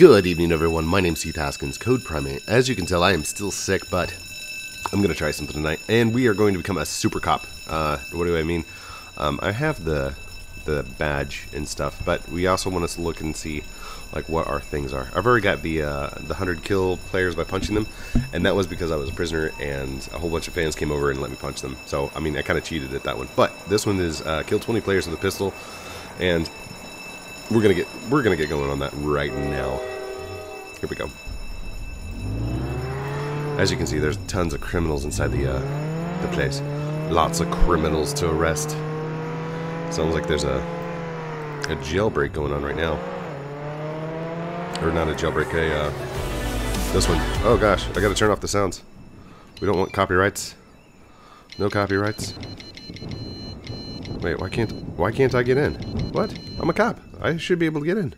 Good evening, everyone. My name's Heath Haskins, CodePrime8. As you can tell, I am still sick, but I'm going to try something tonight. And we are going to become a super cop. Uh, what do I mean? Um, I have the the badge and stuff, but we also want us to look and see like what our things are. I've already got the uh, the 100 kill players by punching them, and that was because I was a prisoner and a whole bunch of fans came over and let me punch them. So, I mean, I kind of cheated at that one. But this one is uh, kill 20 players with a pistol, and we're gonna get we're gonna get going on that right now. Here we go. As you can see, there's tons of criminals inside the uh, the place. Lots of criminals to arrest. Sounds like there's a a jailbreak going on right now. Or not a jailbreak, a uh, this one. Oh gosh, I gotta turn off the sounds. We don't want copyrights. No copyrights. Wait, why can't why can't I get in? What? I'm a cop. I should be able to get in.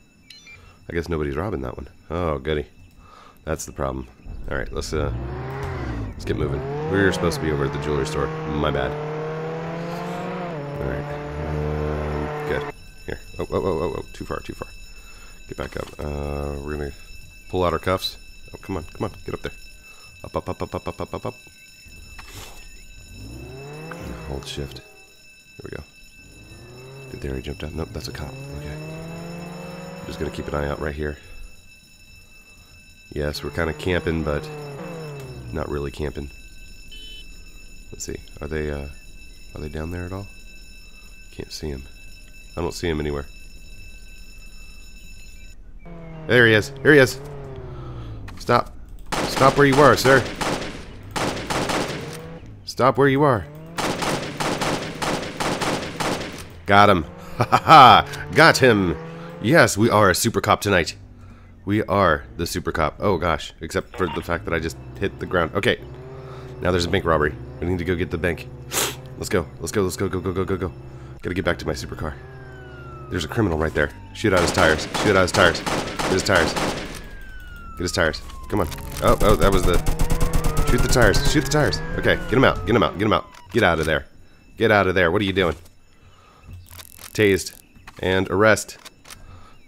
I guess nobody's robbing that one. Oh, goody. That's the problem. All right, let's uh, let's get moving. We were supposed to be over at the jewelry store. My bad. All right. Um, good. Here. Oh, oh, oh, oh, oh. Too far. Too far. Get back up. Uh, we're gonna pull out our cuffs. Oh, come on, come on, get up there. Up, up, up, up, up, up, up, up, up. Hold shift. There we go. Did they already jump down? Nope, that's a cop. Okay. I'm just gonna keep an eye out right here. Yes, we're kind of camping, but not really camping. Let's see. Are they uh, are they down there at all? Can't see him. I don't see him anywhere. There he is. Here he is. Stop. Stop where you are, sir. Stop where you are. Got him. Ha ha ha. Got him. Yes, we are a super cop tonight. We are the super cop. Oh gosh, except for the fact that I just hit the ground. Okay. Now there's a bank robbery. I need to go get the bank. Let's go. Let's go. Let's go. Go, go, go, go, go. Gotta get back to my supercar. There's a criminal right there. Shoot out his tires. Shoot out his tires. Get his tires. Get his tires. Come on. Oh, oh, that was the... Shoot the tires. Shoot the tires. Okay, get him out. Get him out. Get him out. Get out of there. Get out of there. What are you doing? Tased. And arrest.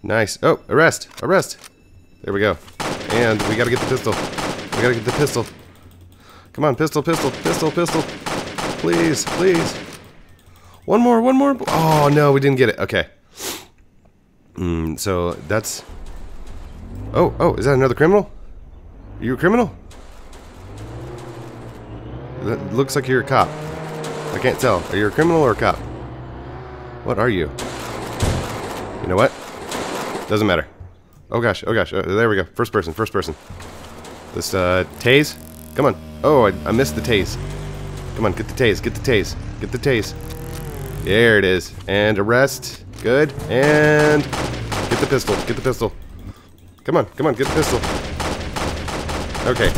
Nice. Oh, arrest. Arrest. There we go. And we gotta get the pistol. We gotta get the pistol. Come on, pistol, pistol, pistol, pistol. Please, please. One more, one more. Oh, no, we didn't get it. Okay. Mm, so that's... Oh, oh, is that another criminal? Are you a criminal? That looks like you're a cop. I can't tell. Are you a criminal or a cop? What are you? You know what? Doesn't matter. Oh gosh, oh gosh, uh, there we go. First person, first person. This, uh, tase? Come on. Oh, I, I missed the tase. Come on, get the tase, get the tase, get the tase. There it is. And arrest. Good. And get the pistol, get the pistol. Come on, come on, get the pistol. Okay.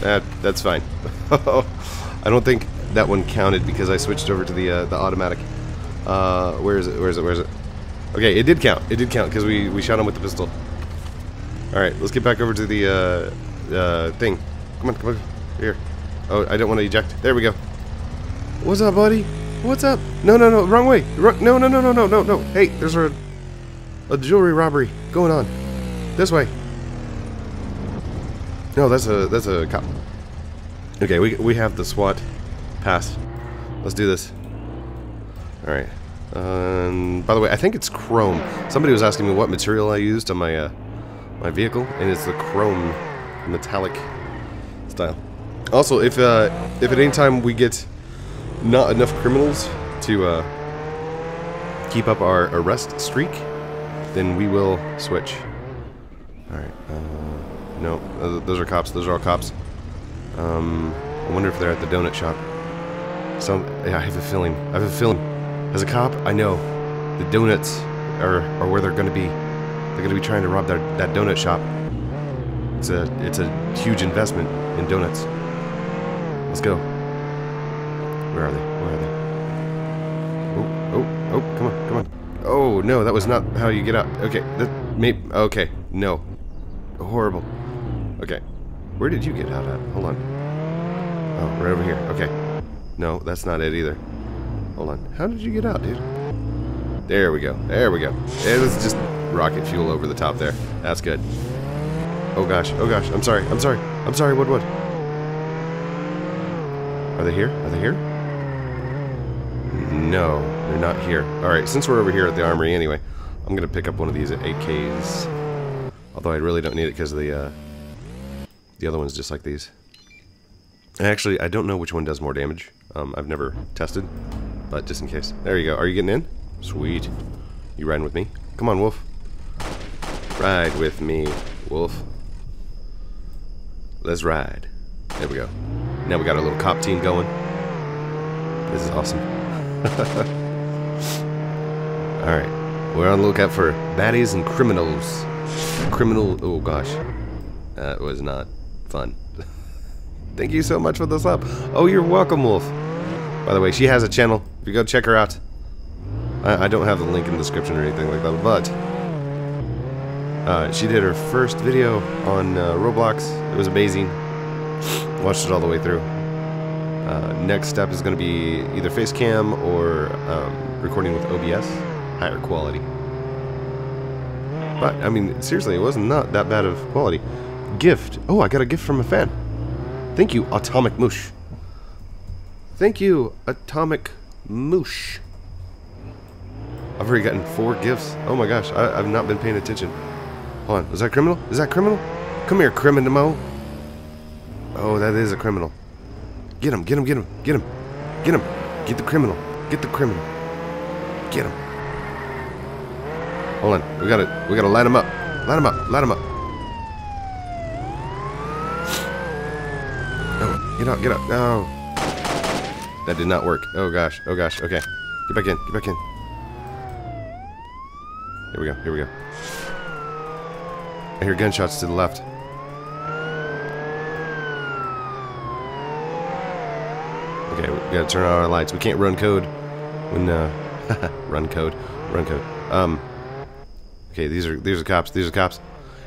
That, that's fine. I don't think that one counted because I switched over to the, uh, the automatic. Uh, where is it, where is it, where is it? Okay, it did count. It did count because we, we shot him with the pistol. Alright, let's get back over to the uh, uh, thing. Come on, come on. Here. Oh, I don't want to eject. There we go. What's up, buddy? What's up? No, no, no, wrong way. No, no, no, no, no, no, no. Hey, there's a, a jewelry robbery going on. This way. No, that's a that's a cop. Okay, we we have the SWAT pass. Let's do this. All right. Um, by the way, I think it's chrome. Somebody was asking me what material I used on my uh, my vehicle, and it's the chrome metallic style. Also, if uh, if at any time we get not enough criminals to uh, keep up our arrest streak, then we will switch. All right. Uh, no, uh, those are cops. Those are all cops. Um, I wonder if they're at the donut shop. Some, yeah, I have a feeling. I have a feeling. As a cop, I know the donuts are, are where they're going to be. They're going to be trying to rob their, that donut shop. It's a it's a huge investment in donuts. Let's go. Where are they? Where are they? Oh, oh, oh, come on, come on. Oh, no, that was not how you get out. Okay, that may okay, no. Horrible. Okay. Where did you get out at? Hold on. Oh, right over here. Okay. No, that's not it either. Hold on. How did you get out, dude? There we go. There we go. It was just rocket fuel over the top there. That's good. Oh gosh, oh gosh, I'm sorry, I'm sorry, I'm sorry, Woodwood. Are they here? Are they here? No, they're not here. Alright, since we're over here at the armory anyway, I'm gonna pick up one of these AKs. Although I really don't need it because the, uh, the other one's just like these. Actually, I don't know which one does more damage. Um, I've never tested, but just in case. There you go. Are you getting in? Sweet. You riding with me? Come on, Wolf. Ride with me, Wolf. Let's ride. There we go. Now we got our little cop team going. This is awesome. Alright. We're on the lookout for baddies and criminals. Criminal... Oh, gosh. That was not fun. Thank you so much for the sub. Oh, you're welcome, Wolf. By the way, she has a channel. If you go check her out. I, I don't have the link in the description or anything like that, but... Uh, she did her first video on uh, Roblox. It was amazing. Watched it all the way through. Uh, next step is going to be either face cam or um, recording with OBS, higher quality. But, I mean, seriously, it was not that bad of quality. Gift. Oh, I got a gift from a fan. Thank you, Atomic Moosh. Thank you, Atomic Moosh. I've already gotten four gifts. Oh my gosh, I, have not been paying attention. Hold on, is that criminal? Is that criminal? Come here, criminal. Oh, that is a criminal. Get him, get him, get him, get him. Get him. Get the criminal. Get the criminal. Get him. Hold on, we gotta, we gotta light him up. Light him up, light him up. Get out, get out. No. That did not work. Oh gosh, oh gosh, okay. Get back in, get back in. Here we go, here we go. I hear gunshots to the left. Okay, we gotta turn on our lights. We can't run code when, uh, run code, run code. Um, okay, these are, these are cops, these are cops.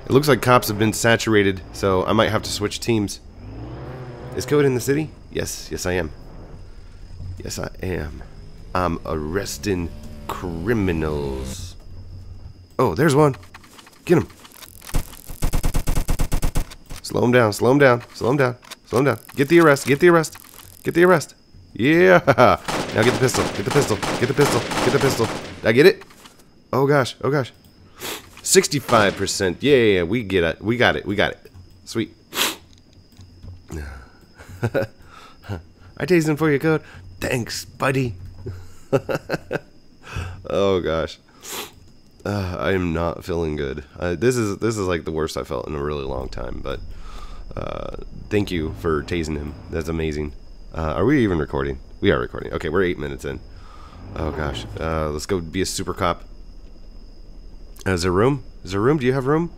It looks like cops have been saturated, so I might have to switch teams. Is Code in the city? Yes, yes I am. Yes I am. I'm arresting criminals. Oh, there's one. Get him. Slow him down, slow him down, slow him down, slow him down. Get the arrest, get the arrest, get the arrest. Yeah! Now get the pistol, get the pistol, get the pistol, get the pistol. Did I get it? Oh gosh, oh gosh. 65%. Yeah, yeah, yeah, we get it. We got it, we got it. Sweet. I tasted for your code. Thanks, buddy. oh gosh, uh, I am not feeling good. Uh, this is this is like the worst I felt in a really long time. But uh, thank you for tasing him. That's amazing. Uh, are we even recording? We are recording. Okay, we're eight minutes in. Oh gosh, uh, let's go be a super cop. Uh, is there room? Is there room? Do you have room?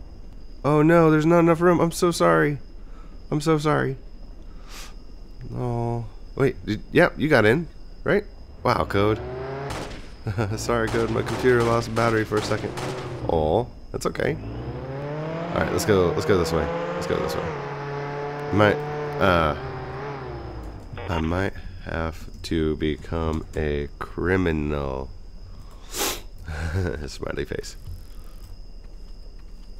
Oh no, there's not enough room. I'm so sorry. I'm so sorry. Oh, wait. Did, yep, you got in, right? Wow, code. Sorry, code. My computer lost battery for a second. Oh, that's okay. All right, let's go. Let's go this way. Let's go this way. I might, uh, I might have to become a criminal. Smiley face.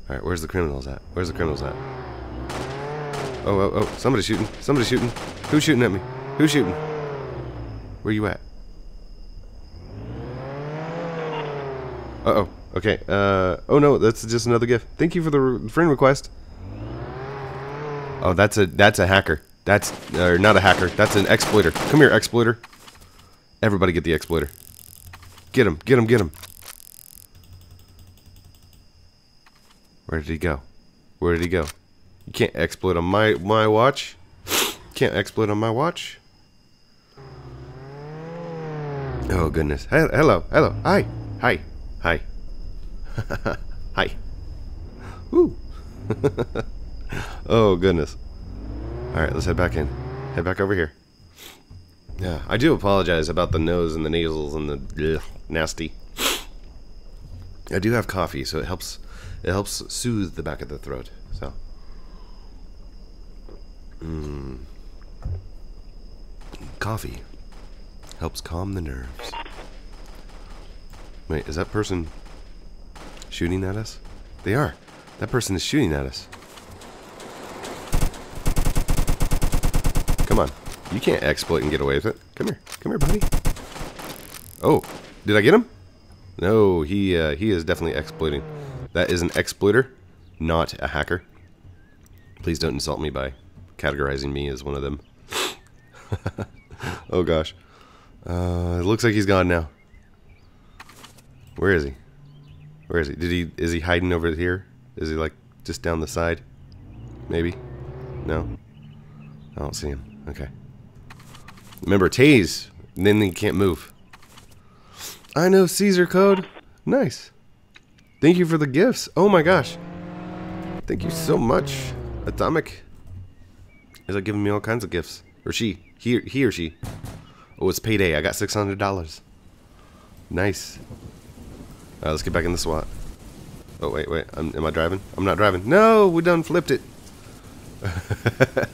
All right, where's the criminals at? Where's the criminals at? Oh, oh, oh, somebody's shooting. Somebody's shooting. Who's shooting at me? Who's shooting? Where you at? Uh-oh. Okay. Uh, oh, no, that's just another gift. Thank you for the re friend request. Oh, that's a that's a hacker. That's or not a hacker. That's an exploiter. Come here, exploiter. Everybody get the exploiter. Get him. Get him. Get him. Where did he go? Where did he go? You can't exploit on my my watch. Can't exploit on my watch. Oh goodness. He hello, hello. Hi. Hi. Hi. Hi. Woo. oh goodness. Alright, let's head back in. Head back over here. Yeah, I do apologize about the nose and the nasals and the ugh, nasty. I do have coffee, so it helps it helps soothe the back of the throat. So Mm. Coffee helps calm the nerves. Wait, is that person Shooting at us? They are. That person is shooting at us. Come on. You can't exploit and get away with it. Come here. Come here, buddy. Oh, did I get him? No, he uh, he is definitely exploiting. That is an exploiter, not a hacker. Please don't insult me by categorizing me as one of them. oh gosh. Uh, it looks like he's gone now. Where is he? Where is he? Did he is he hiding over here? Is he like just down the side? Maybe? No? I don't see him. Okay. Remember, tase. Then he can't move. I know Caesar code. Nice. Thank you for the gifts. Oh my gosh. Thank you so much. Atomic is like giving me all kinds of gifts. Or she. He, he or she. Oh, it's payday. I got $600. Nice. Alright, let's get back in the SWAT. Oh, wait, wait. I'm, am I driving? I'm not driving. No, we done flipped it.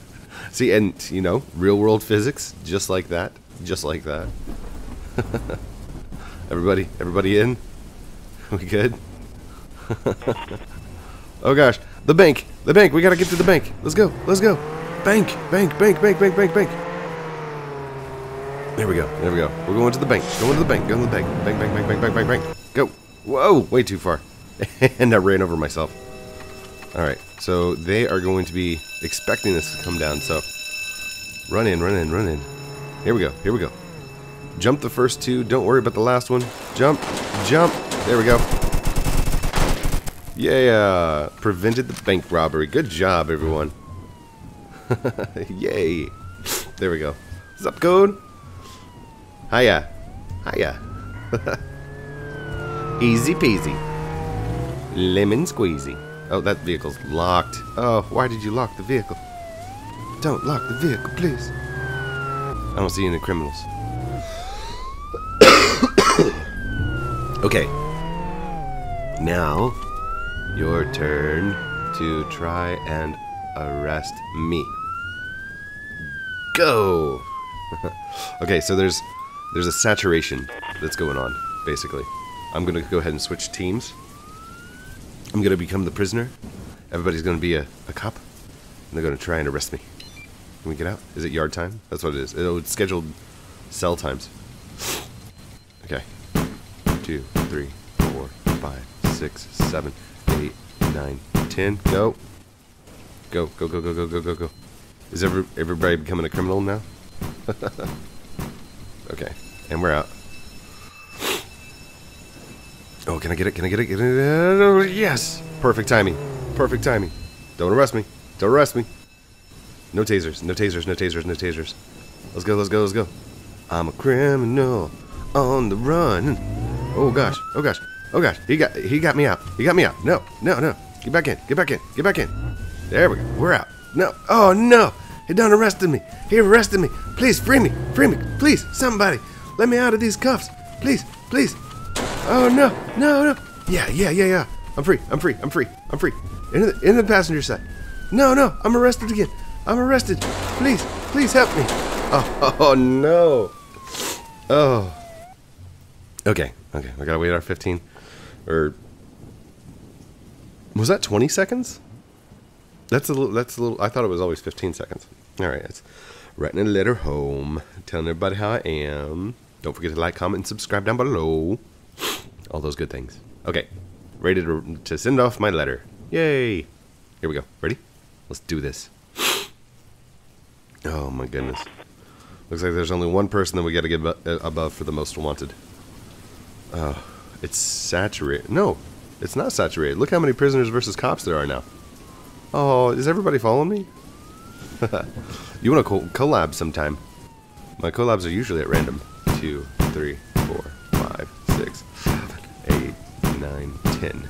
See, and, you know, real world physics, just like that. Just like that. everybody, everybody in? We good? oh gosh, the bank, the bank, we gotta get to the bank. Let's go, let's go. Bank, bank, bank, bank, bank, bank, bank. There we go, there we go. We're going to the bank, going to the bank, going to the bank. Bank, bank, bank, bank, bank, bank, bank. Go. Whoa, way too far. and I ran over myself. Alright, so they are going to be expecting this to come down, so run in, run in, run in. Here we go, here we go. Jump the first two, don't worry about the last one. Jump, jump, there we go. Yeah, prevented the bank robbery. Good job, everyone. Yay. There we go. What's up, code? Hiya. Hiya. Easy peasy. Lemon squeezy. Oh, that vehicle's locked. Oh, why did you lock the vehicle? Don't lock the vehicle, please. I don't see any criminals. okay. Now, your turn to try and arrest me. Go! okay, so there's there's a saturation that's going on, basically. I'm gonna go ahead and switch teams. I'm gonna become the prisoner. Everybody's gonna be a, a cop. And they're gonna try and arrest me. Can we get out? Is it yard time? That's what it is. Oh, it's scheduled cell times. Okay. Two, three, four, five, six, seven, eight, nine, ten. Go. Go, go, go, go, go, go, go, go. Is every, everybody becoming a criminal now? okay. And we're out. Oh, can I get it? Can I get it? Get it? Oh, yes! Perfect timing. Perfect timing. Don't arrest me. Don't arrest me. No tasers. No tasers. No tasers. No tasers. Let's go. Let's go. Let's go. I'm a criminal on the run. Oh gosh. Oh gosh. Oh gosh. He got he got me out. He got me out. No. No. No. Get back in. Get back in. Get back in. There we go. We're out. No. Oh no. He done arrested me. He arrested me. Please free me. Free me. Please. Somebody. Let me out of these cuffs. Please. Please. Oh no, no, no. Yeah, yeah, yeah, yeah. I'm free. I'm free. I'm free. I'm free. In the in the passenger side. No, no. I'm arrested again. I'm arrested. Please, please help me. Oh, oh no. Oh. Okay. Okay. We gotta wait our 15 or was that 20 seconds? That's a little. That's a little. I thought it was always 15 seconds. All right. It's writing a letter home, telling everybody how I am. Don't forget to like, comment, and subscribe down below. All those good things. Okay, ready to, to send off my letter. Yay! Here we go. Ready? Let's do this. Oh my goodness. Looks like there's only one person that we got to get above for the most wanted. Oh, it's saturated. No, it's not saturated. Look how many prisoners versus cops there are now. Oh, is everybody following me? you want to collab sometime? My collabs are usually at random. Two, three, four, five, six, eight, nine, ten.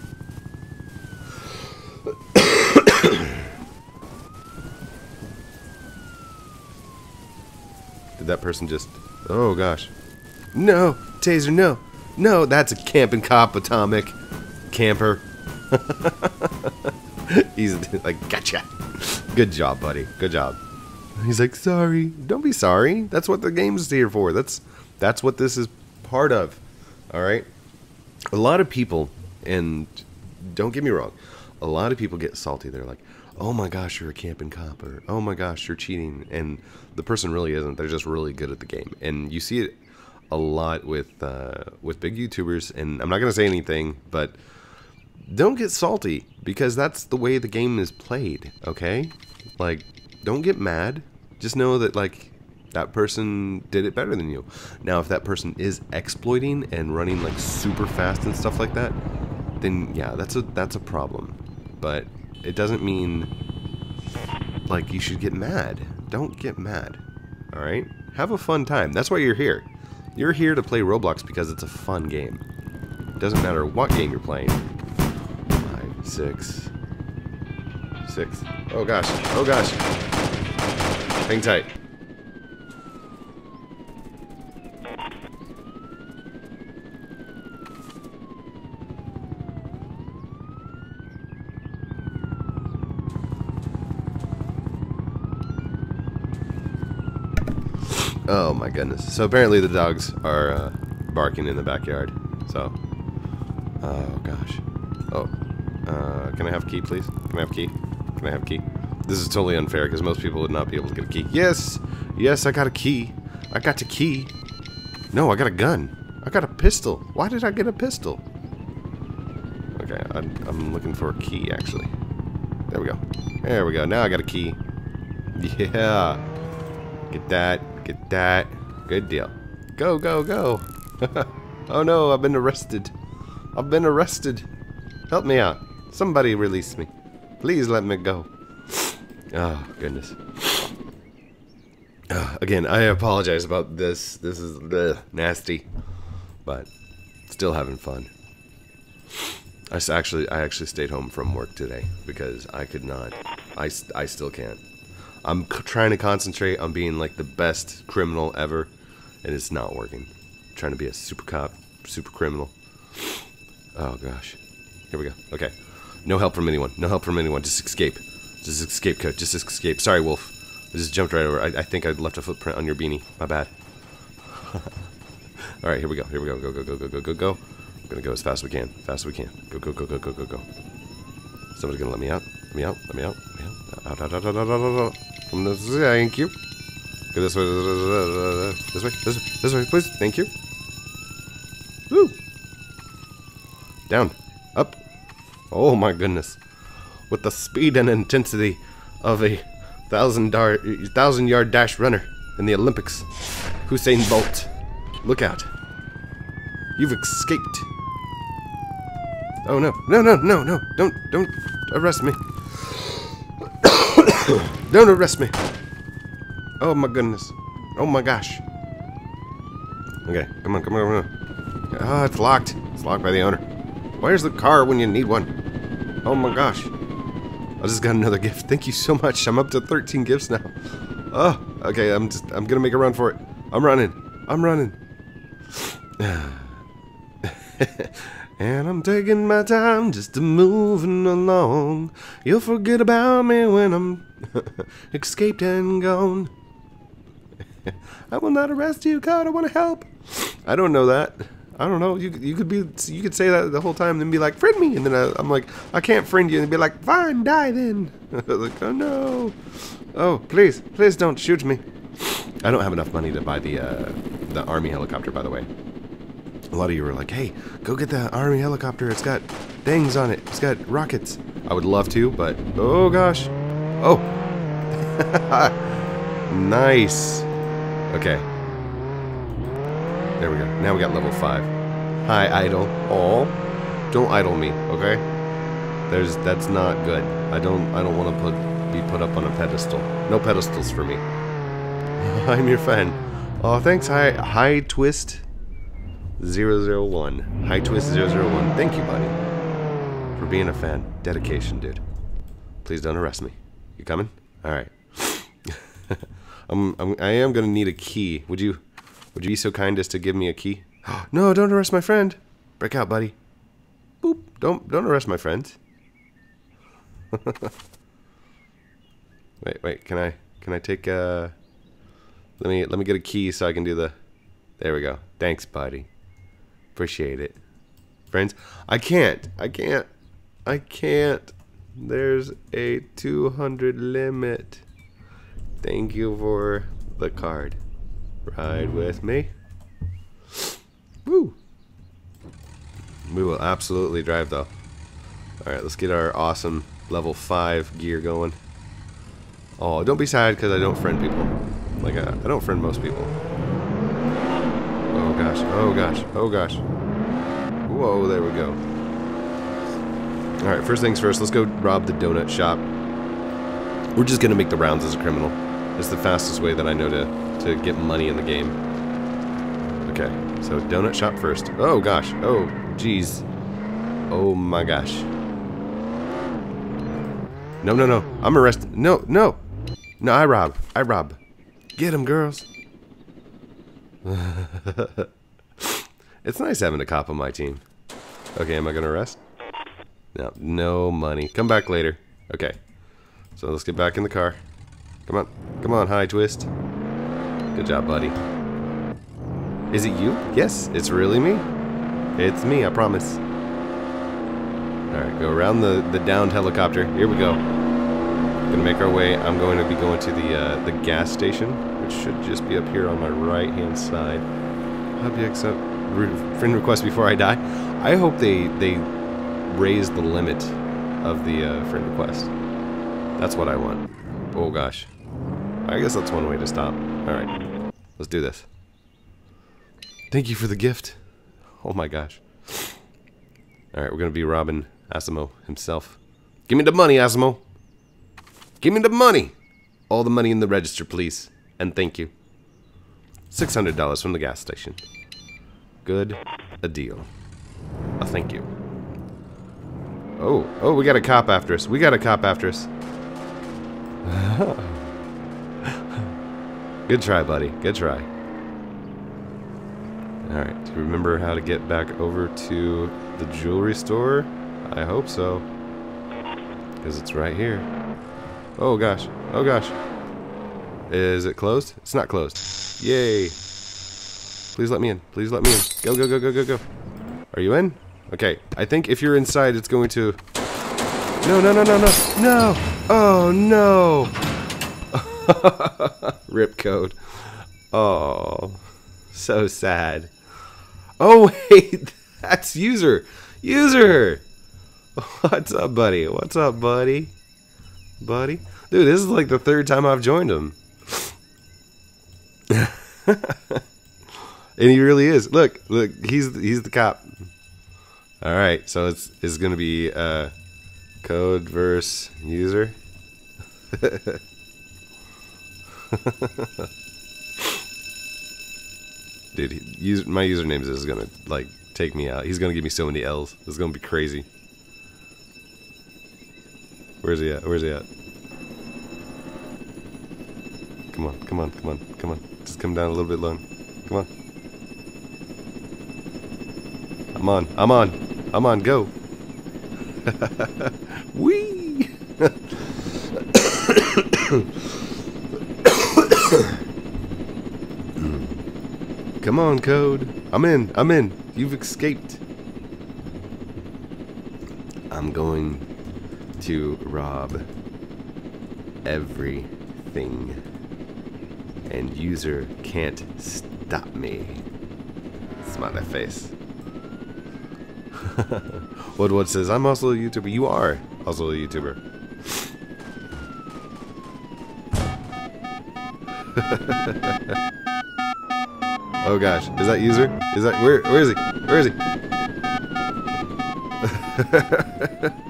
Did that person just... Oh, gosh. No! Taser, no! No, that's a camping cop atomic. Camper. He's like, gotcha. Good job, buddy. Good job. He's like, sorry. Don't be sorry. That's what the game's here for. That's that's what this is part of. All right. A lot of people, and don't get me wrong. A lot of people get salty. They're like, "Oh my gosh, you're a camping cop," or "Oh my gosh, you're cheating," and the person really isn't. They're just really good at the game, and you see it a lot with uh, with big YouTubers. And I'm not gonna say anything, but don't get salty because that's the way the game is played. Okay, like don't get mad. Just know that like that person did it better than you. Now, if that person is exploiting and running like super fast and stuff like that, then yeah, that's a that's a problem. But it doesn't mean like you should get mad. Don't get mad. All right? Have a fun time. That's why you're here. You're here to play Roblox because it's a fun game. Doesn't matter what game you're playing. Six, six. Oh gosh. Oh gosh. Hang tight. Oh my goodness. So apparently the dogs are uh, barking in the backyard. So, oh gosh. Oh, uh, can I have a key, please? Can I have a key? Can I have a key? This is totally unfair because most people would not be able to get a key. Yes, yes, I got a key. I got a key. No, I got a gun. I got a pistol. Why did I get a pistol? Okay, I'm, I'm looking for a key actually. There we go. There we go. Now I got a key. Yeah. Get that. Get that. Good deal. Go, go, go. oh no, I've been arrested. I've been arrested. Help me out. Somebody release me. Please let me go. Oh, goodness. Uh, again, I apologize about this. This is the nasty, but still having fun. I actually, I actually stayed home from work today because I could not. I, I still can't. I'm trying to concentrate on being like the best criminal ever, and it's not working. I'm trying to be a super cop, super criminal. Oh gosh. Here we go. Okay. No help from anyone. No help from anyone. Just escape. Just escape, code. Just escape. Sorry, Wolf. I just jumped right over. I, I think I left a footprint on your beanie. My bad. All right, here we go. Here we go. Go, go, go, go, go, go, go. I'm gonna go as fast as we can. Fast as we can. Go, go, go, go, go, go, go. Somebody's gonna let me out. Let me out. Let me out. Let me out. Out, out, out, out, out, out, out. From this, thank you. Go this way, this way, this way, this way, please. Thank you. Woo. Down. Oh my goodness! With the speed and intensity of a thousand yard, thousand yard dash runner in the Olympics, Hussein Bolt. Look out! You've escaped. Oh no! No! No! No! No! Don't! Don't arrest me! Don't arrest me. Oh my goodness. Oh my gosh. Okay, come on, come on, come on. Oh, it's locked. It's locked by the owner. Where's the car when you need one? Oh my gosh. I just got another gift. Thank you so much. I'm up to 13 gifts now. Oh, okay, I'm just I'm gonna make a run for it. I'm running. I'm running. And I'm taking my time just to moving along. You'll forget about me when I'm escaped and gone. I will not arrest you, God. I want to help. I don't know that. I don't know. You you could be you could say that the whole time and then be like friend me, and then I, am like I can't friend you, and be like fine, die then. like oh no, oh please please don't shoot me. I don't have enough money to buy the uh, the army helicopter, by the way a lot of you were like, hey, go get the army helicopter. It's got things on it. It's got rockets. I would love to, but oh gosh. Oh. nice. Okay. There we go. Now we got level 5. Hi, idle. Oh. Don't idle me, okay? There's that's not good. I don't I don't want to put be put up on a pedestal. No pedestals for me. I'm your fan. Oh, thanks. Hi, hi, twist. 001. High Twist 001. Thank you, buddy. For being a fan. Dedication, dude. Please don't arrest me. You coming? Alright. I'm, I'm, I am gonna need a key. Would you would you be so kind as to give me a key? no, don't arrest my friend. Break out, buddy. Boop. Don't don't arrest my friend. wait, wait, can I can I take uh let me let me get a key so I can do the There we go. Thanks, buddy. Appreciate it. Friends, I can't. I can't. I can't. There's a 200 limit. Thank you for the card. Ride with me. Woo! We will absolutely drive though. Alright, let's get our awesome level 5 gear going. Oh, don't be sad because I don't friend people. Like, uh, I don't friend most people. Oh gosh, oh gosh, oh gosh. Whoa, there we go. Alright, first things first, let's go rob the donut shop. We're just gonna make the rounds as a criminal. It's the fastest way that I know to, to get money in the game. Okay, so donut shop first. Oh gosh, oh jeez. Oh my gosh. No, no, no. I'm arrested. No, no. No, I rob. I rob. Get him, girls. it's nice having a cop on my team. Okay, am I gonna arrest? No, no money. Come back later. Okay. So let's get back in the car. Come on. Come on, high twist. Good job, buddy. Is it you? Yes, it's really me. It's me, I promise. Alright, go around the, the downed helicopter. Here we go. Gonna make our way. I'm going to be going to the uh, the gas station, which should just be up here on my right hand side. Hope you accept friend request before I die. I hope they they raise the limit of the uh, friend request. That's what I want. Oh gosh. I guess that's one way to stop. Alright. Let's do this. Thank you for the gift. Oh my gosh. Alright, we're gonna be robbing Asimo himself. Give me the money, Asimo! Give me the money! All the money in the register, please. And thank you. $600 from the gas station. Good. A deal. A thank you. Oh, oh, we got a cop after us. We got a cop after us. Good try, buddy. Good try. Alright, remember how to get back over to the jewelry store? I hope so. Because it's right here. Oh gosh. Oh gosh. Is it closed? It's not closed. Yay. Please let me in. Please let me in. Go, go, go, go, go, go. Are you in? Okay. I think if you're inside, it's going to... No, no, no, no, no. No. Oh, no. Rip code. Oh. So sad. Oh, wait. That's user. User. What's up, buddy? What's up, buddy? Buddy? Dude, this is like the third time I've joined him. and he really is. Look, look, he's he's the cop. All right, so it's it's gonna be uh, code verse user. Dude, he, use, my username is gonna like take me out. He's gonna give me so many L's. It's gonna be crazy. Where's he at? Where's he at? Come on, come on, come on, come on. Just come down a little bit low. Come on. I'm on. I'm on. I'm on. Go. Wee. Come on, code. I'm in. I'm in. You've escaped. I'm going to rob everything. And user can't stop me. Smiley face. Woodwood says, I'm also a YouTuber. You are also a YouTuber. oh gosh, is that user? Is that where? Where is he? Where is he?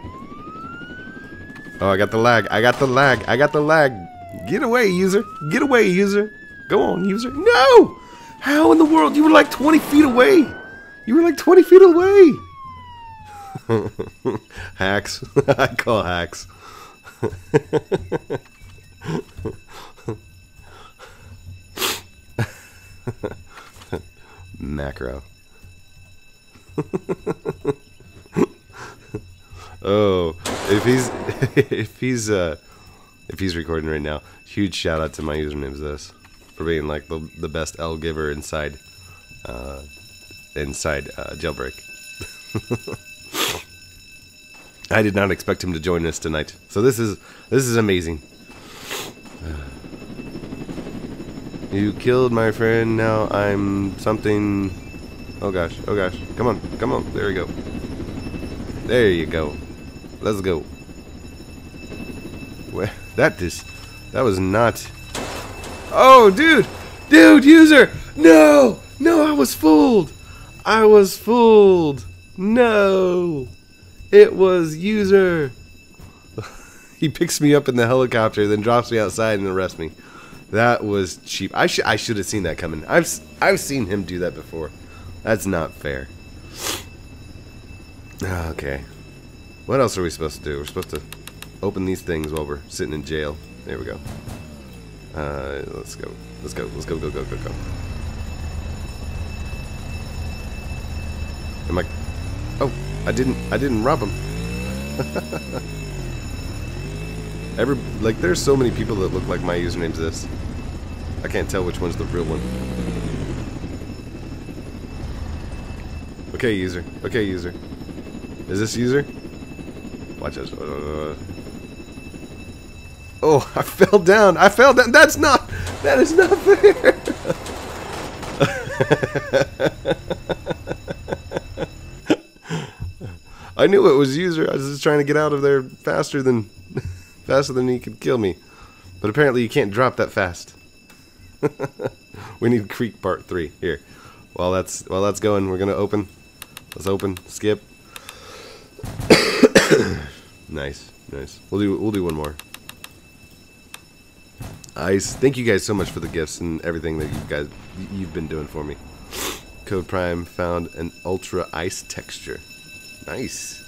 Oh, I got the lag. I got the lag. I got the lag. Get away, user. Get away, user. Go on, user. No! How in the world? You were like 20 feet away. You were like 20 feet away. hacks. I call hacks. Macro. oh, if he's if he's uh if he's recording right now, huge shout out to MyUserNamesThis for being like the the best L giver inside uh inside uh, jailbreak. I did not expect him to join us tonight. So this is this is amazing. You killed my friend. Now I'm something. Oh gosh. Oh gosh. Come on. Come on. There we go. There you go. Let's go. Well, that is. That was not. Oh, dude, dude, user. No, no, I was fooled. I was fooled. No, it was user. he picks me up in the helicopter, then drops me outside and arrests me. That was cheap. I should I should have seen that coming. I've I've seen him do that before. That's not fair. Okay. What else are we supposed to do? We're supposed to open these things while we're sitting in jail. There we go. Uh, let's go. Let's go. Let's go. Go. Go. Go. Go. Am I? Oh, I didn't. I didn't rob him. Every like, there's so many people that look like MyUserNamesThis. I can't tell which one's the real one. Okay, user. Okay, user. Is this user? Watch this. Oh, I fell down. I fell down. That's not. That is not fair. I knew it was user. I was just trying to get out of there faster than faster than he could kill me. But apparently you can't drop that fast. we need Creek Part 3. Here. While that's while that's going, we're gonna open. Let's open. Skip. nice, nice. We'll do we'll do one more. Ice. Thank you guys so much for the gifts and everything that you guys you've been doing for me. Code Prime found an ultra ice texture. Nice.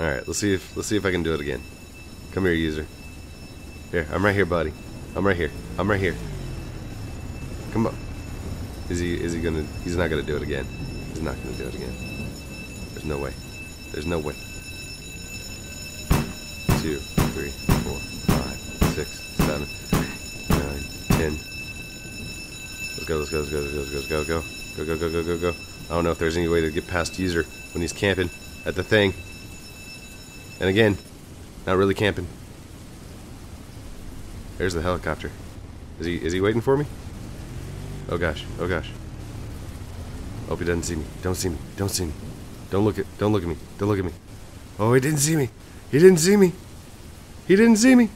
All right, let's see if let's see if I can do it again. Come here, user. Here, I'm right here, buddy. I'm right here. I'm right here. Come on. Is he is he gonna he's not gonna do it again. He's not gonna do it again. There's no way. There's no way. Two, three, four, five, six, seven, nine, ten. Let's go, let's go, let's go, let's go, let's go, go, go, go, go, go, go, go. I don't know if there's any way to get past user when he's camping at the thing. And again, not really camping. There's the helicopter. Is he is he waiting for me? Oh gosh, oh gosh. Hope he doesn't see me. Don't see me. Don't see me. Don't look at don't look at me. Don't look at me. Oh he didn't see me. He didn't see me. He didn't see me.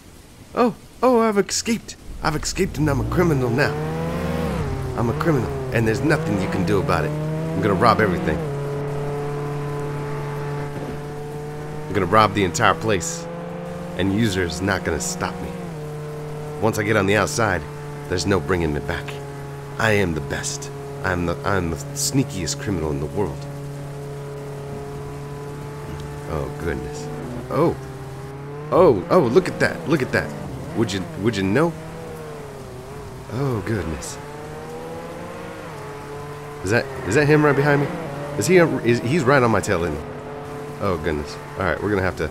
Oh, oh I've escaped. I've escaped and I'm a criminal now. I'm a criminal, and there's nothing you can do about it. I'm gonna rob everything. I'm gonna rob the entire place, and user's not gonna stop me. Once I get on the outside, there's no bringing me back. I am the best. I'm the I'm the sneakiest criminal in the world. Oh goodness. Oh. Oh, oh, look at that. Look at that. Would you would you know? Oh goodness. Is that is that him right behind me? Is he is he's right on my tail, isn't he? Oh goodness. All right, we're to have to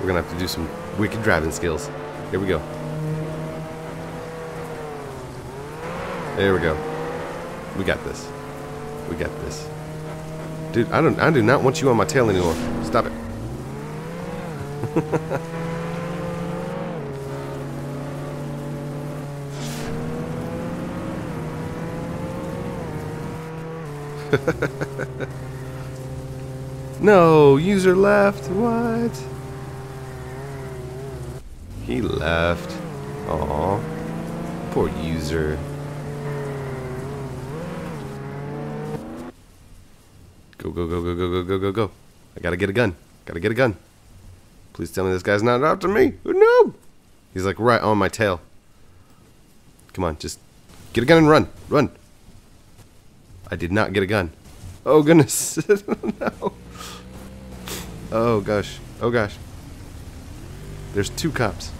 we're to have to do some wicked driving skills. Here we go. There we go. We got this. We got this. Dude, I don't I do not want you on my tail anymore. Stop it. no, user left. What? He left. Aw. Poor user. Go, go, go, go, go, go, go, go, go. I gotta get a gun. Gotta get a gun. Please tell me this guy's not after me. No! He's like right on my tail. Come on, just get a gun and run. Run. I did not get a gun. Oh, goodness. no. Oh, gosh. Oh, gosh. There's two cops.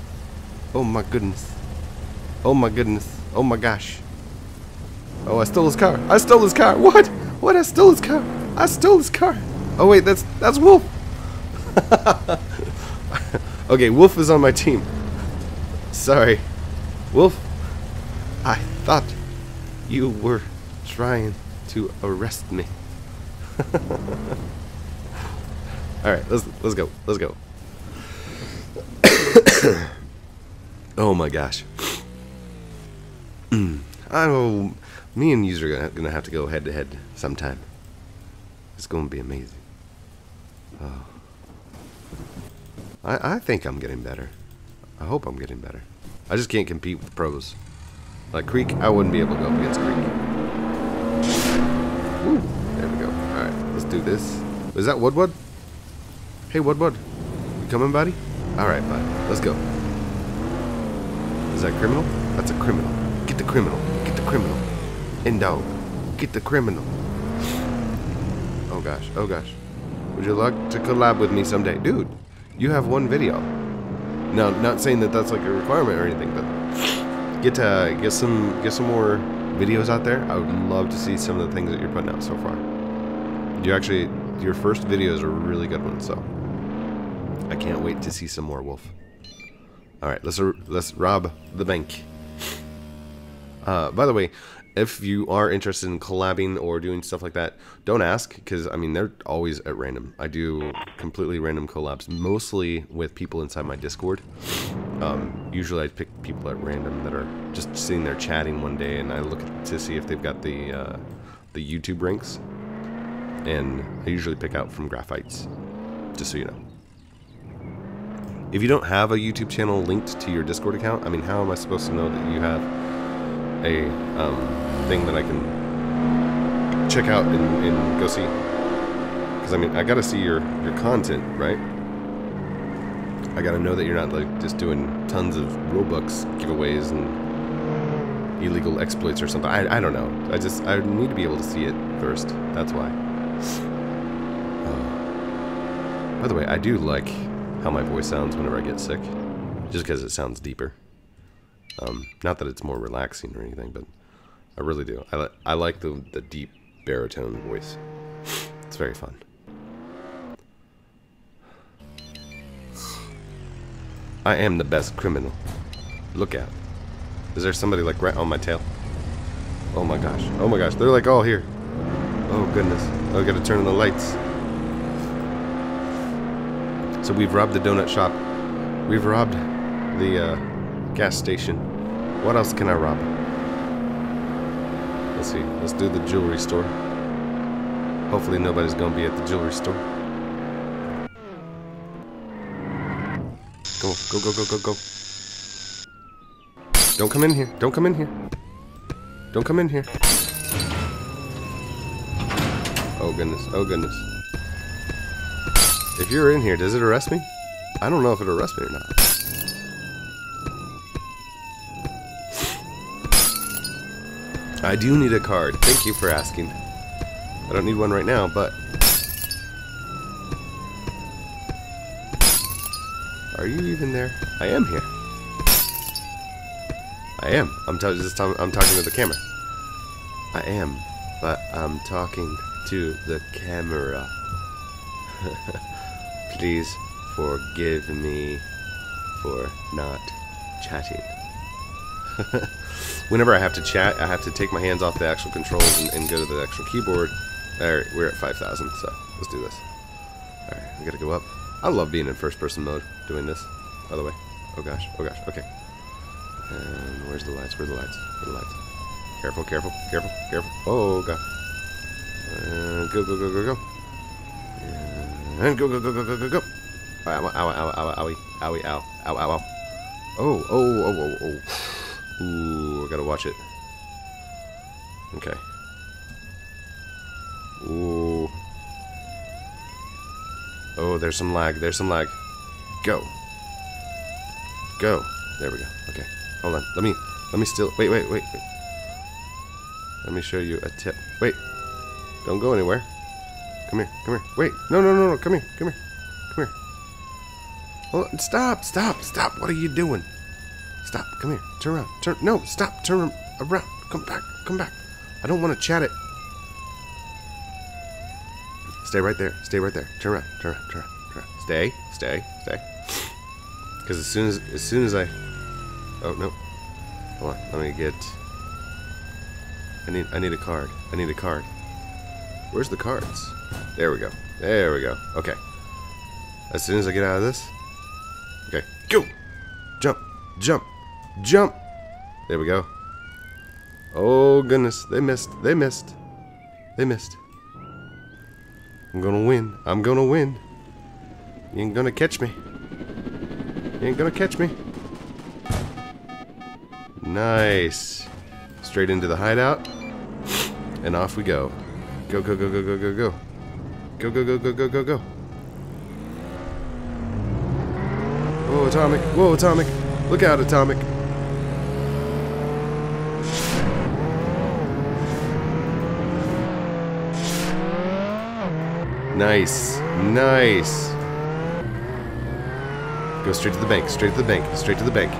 Oh, my goodness. Oh, my goodness. Oh, my gosh. Oh, I stole his car. I stole his car. What? What? I stole his car. I stole his car. Oh, wait. That's, that's Wolf. okay, Wolf is on my team. Sorry. Wolf, I thought you were trying to arrest me. All right, let's let's go. Let's go. oh my gosh. I know me and you are gonna, have to go head to head sometime. It's gonna be amazing. Oh. I I think I'm getting better. I hope I'm getting better. I just can't compete with pros. Like Creek, I wouldn't be able to go up against Creek. Woo, there we go. Alright, let's do this. Is that Woodwood? Hey Woodwood. You coming, buddy? Alright, bud. Let's go. Is that criminal? That's a criminal. Get the criminal. Get the criminal. Endo. Get the criminal. Oh gosh. Oh gosh. Would you like to collab with me someday? Dude, you have one video. Now, not saying that that's like a requirement or anything, but get to get some get some more videos out there. I would love to see some of the things that you're putting out so far. You actually, your first videos are really good ones, so I can't wait to see some more Wolf. All right, let's let's rob the bank. Uh, by the way, if you are interested in collabing or doing stuff like that, don't ask because I mean they're always at random. I do completely random collabs, mostly with people inside my Discord. Um, usually I pick people at random that are just sitting there chatting one day, and I look to see if they've got the uh, the YouTube ranks, and I usually pick out from graphites, just so you know. If you don't have a YouTube channel linked to your Discord account, I mean, how am I supposed to know that you have a um, thing that I can check out and, and go see. Because I mean, I gotta see your your content, right? I gotta know that you're not like just doing tons of Robux giveaways and illegal exploits or something. I, I don't know. I just I need to be able to see it first. That's why. Uh, by the way, I do like how my voice sounds whenever I get sick, just because it sounds deeper. Um, not that it's more relaxing or anything, but I really do. I, li I like the, the deep baritone voice. It's very fun. I am the best criminal. Look out. Is there somebody like right on my tail? Oh my gosh. Oh my gosh. They're like all here. Oh goodness. Oh, I gotta turn on the lights. So we've robbed the donut shop. We've robbed the uh, gas station. What else can I rob? Let's see. Let's do the jewelry store. Hopefully nobody's gonna be at the jewelry store. Go, go, go, go, go, go. Don't come in here. Don't come in here. Don't come in here. Oh goodness. Oh goodness. If you're in here, does it arrest me? I don't know if it arrests me or not. I do need a card. Thank you for asking. I don't need one right now, but... Are you even there? I am here. I am. I'm just I'm talking to the camera. I am, but I'm talking to the camera. Please forgive me for not chatting. whenever I have to chat, I have to take my hands off the actual controls and, and go to the actual keyboard. Alright, we're at 5,000, so let's do this. Alright, we gotta go up. I love being in first person mode doing this, by the way. Oh gosh, oh gosh, okay. And where's the lights? Where's the lights? Where's the lights? Careful, careful, careful, careful. Oh god. And go, go, go, go, go. And go, go, go, go, go, go, go. Ow, ow, ow, ow, ow, owie, owie, ow, ow, ow, ow. Oh, oh, oh, oh, oh. Ooh, I gotta watch it. Okay. Ooh. Oh, there's some lag. There's some lag. Go. Go. There we go. Okay. Hold on. Let me let me still wait, wait, wait, wait. Let me show you a tip. Wait. Don't go anywhere. Come here. Come here. Wait. No, no, no, no. Come here. Come here. Come here. Hold on. Stop. Stop. Stop. What are you doing? Stop. Come here. Turn around. Turn. No. Stop. Turn around. Come back. Come back. I don't want to chat it. Stay right there. Stay right there. Turn around. Turn around. Turn around. Turn around. Stay. Stay. Stay. Because as soon as as soon as I. Oh no. Hold on. Let me get. I need I need a card. I need a card. Where's the cards? There we go. There we go. Okay. as soon as I get out of this. Okay, go! Jump, jump, jump! There we go. Oh goodness, they missed, they missed, they missed. I'm gonna win, I'm gonna win. You ain't gonna catch me. You ain't gonna catch me. Nice. Straight into the hideout. And off we go. Go, go, go, go, go, go, go. Go, go, go, go, go, go, go. Whoa, Atomic. Whoa, Atomic. Look out, Atomic. Nice. Nice. Go straight to the bank. Straight to the bank. Straight to the bank.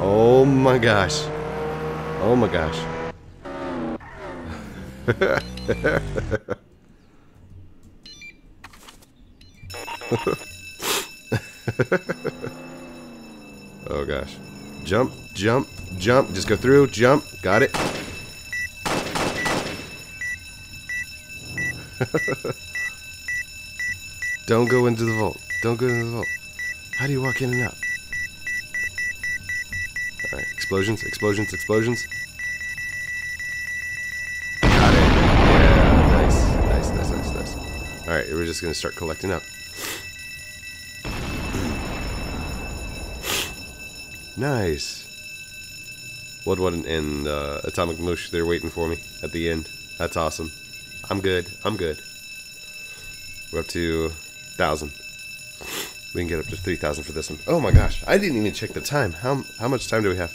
Oh my gosh. Oh my gosh. oh gosh. Jump, jump, jump. Just go through, jump. Got it. Don't go into the vault. Don't go into the vault. How do you walk in and out? Alright, explosions, explosions, explosions. Alright, we're just gonna start collecting up. nice. What and uh, Atomic Mush, they're waiting for me at the end. That's awesome. I'm good. I'm good. We're up to thousand. We can get up to three thousand for this one. Oh my gosh! I didn't even check the time. How how much time do we have?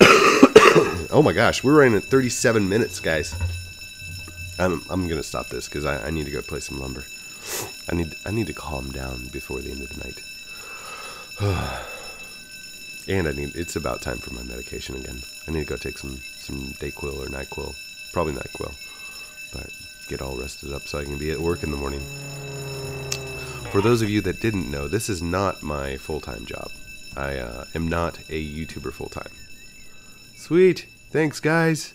oh my gosh! We're running at thirty-seven minutes, guys. I'm I'm gonna stop this because I, I need to go play some lumber. I need I need to calm down before the end of the night. and I need it's about time for my medication again. I need to go take some some Dayquil or Nyquil, probably Nyquil, but get all rested up so I can be at work in the morning. For those of you that didn't know, this is not my full-time job. I uh, am not a YouTuber full-time. Sweet, thanks guys.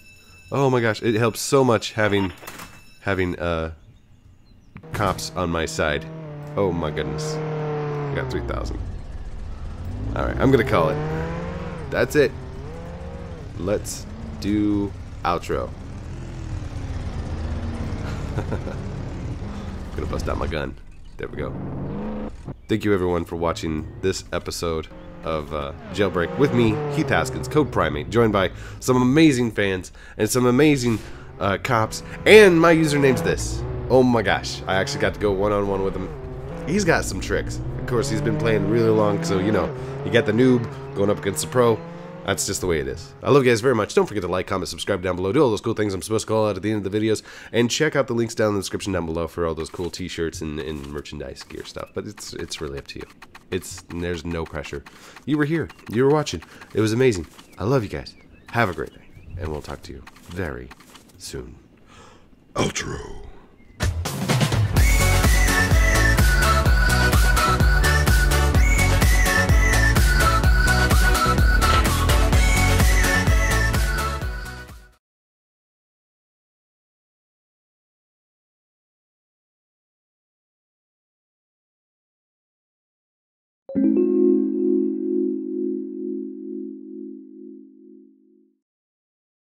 Oh my gosh, it helps so much having having uh, cops on my side. Oh my goodness, I got three thousand. All right, I'm gonna call it. That's it. Let's do outro. gonna bust out my gun. There we go. Thank you everyone for watching this episode of uh, Jailbreak with me, Heath Haskins, CodePrime8, joined by some amazing fans and some amazing uh, cops, and MyUserNamesThis. Oh my gosh, I actually got to go one-on-one -on -one with him. He's got some tricks. Of course, he's been playing really long, so you know, you got the noob going up against the pro. That's just the way it is. I love you guys very much. Don't forget to like, comment, subscribe down below. Do all those cool things I'm supposed to call out at the end of the videos. And check out the links down in the description down below for all those cool t-shirts and, and merchandise gear stuff. But it's it's really up to you. It's There's no pressure. You were here. You were watching. It was amazing. I love you guys. Have a great day. And we'll talk to you very soon. Outro.